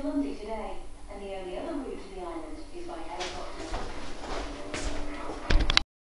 to today, and the early